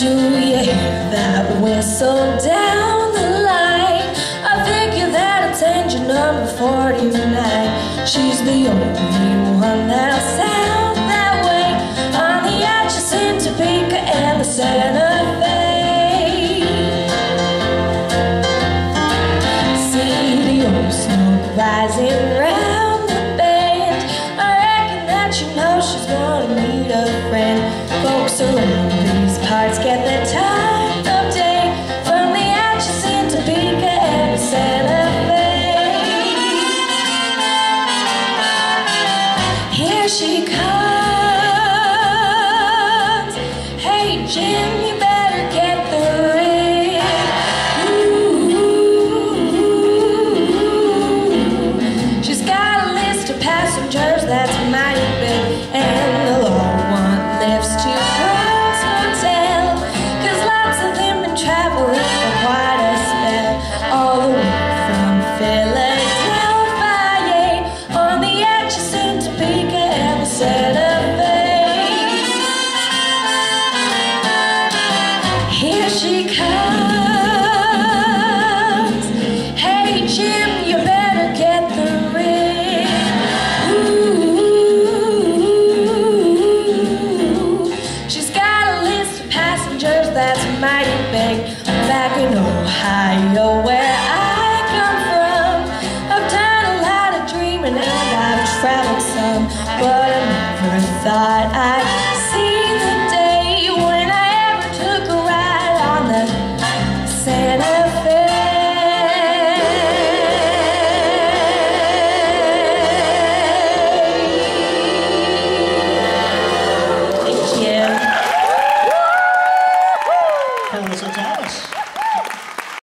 do you hear that whistle down the line? I figure that it's engine number 49. She's the only one that'll sound that way. On the edge of Cintopeka and the center. let's get the time of day from the action scene to Topeka and Santa Fe. Here she comes. Hey, Jim, you better get the ring. Ooh, ooh, She's got a list of passengers that's mighty big. And all the way from Philadelphia on the edge of soon to Topeka, ever set up Here she comes. Hey Jim, you better get the ring. Ooh, she's got a list of passengers that's mighty big back in Ohio. Where thought I